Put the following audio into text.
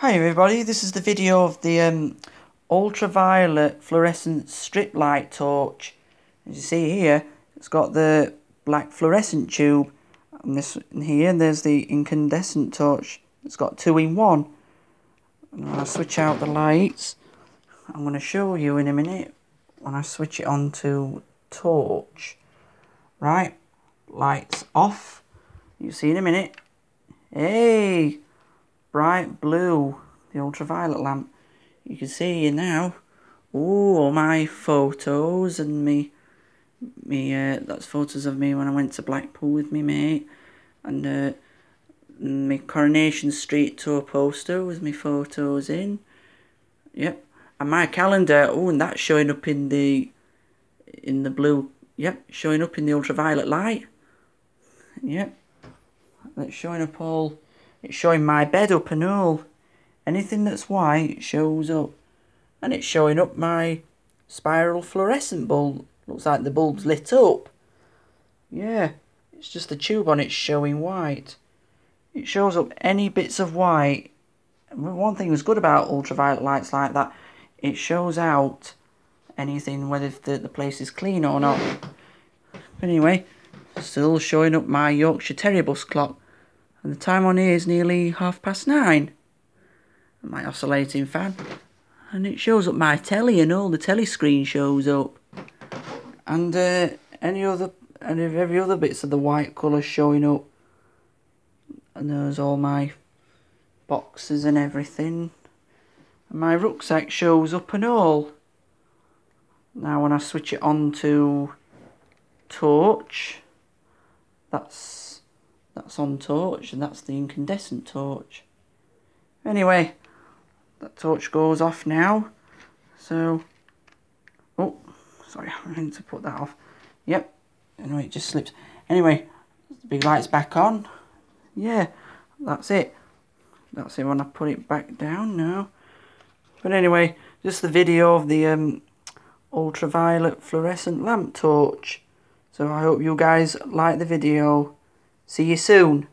Hi everybody, this is the video of the um, ultraviolet fluorescent strip light torch. As you see here, it's got the black fluorescent tube and this and here there's the incandescent torch. It's got two in one. And when I switch out the lights, I'm going to show you in a minute when I switch it on to torch. Right, lights off. You see in a minute. Hey! Bright blue, the ultraviolet lamp. You can see now. Oh, all my photos and me, me. Uh, that's photos of me when I went to Blackpool with me mate, and uh, my Coronation Street tour poster with me photos in. Yep, and my calendar. Oh, and that's showing up in the, in the blue. Yep, showing up in the ultraviolet light. Yep, that's showing up all it's showing my bed up and all. Anything that's white shows up. And it's showing up my spiral fluorescent bulb. Looks like the bulb's lit up. Yeah, it's just the tube on it showing white. It shows up any bits of white. One thing that's good about ultraviolet lights like that, it shows out anything, whether the, the place is clean or not. Anyway, still showing up my Yorkshire Terrier bus clock. And the time on here is nearly half past nine. My oscillating fan. And it shows up my telly and all the telly screen shows up. And uh, any other and every other bits of the white colour showing up. And there's all my boxes and everything. And my rucksack shows up and all. Now when I switch it on to torch, that's that's on torch and that's the incandescent torch. Anyway, that torch goes off now. So, oh, sorry, I need to put that off. Yep, anyway, it just slips. Anyway, the big light's back on. Yeah, that's it. That's it when I put it back down now. But anyway, just the video of the um, ultraviolet fluorescent lamp torch. So I hope you guys like the video. See you soon.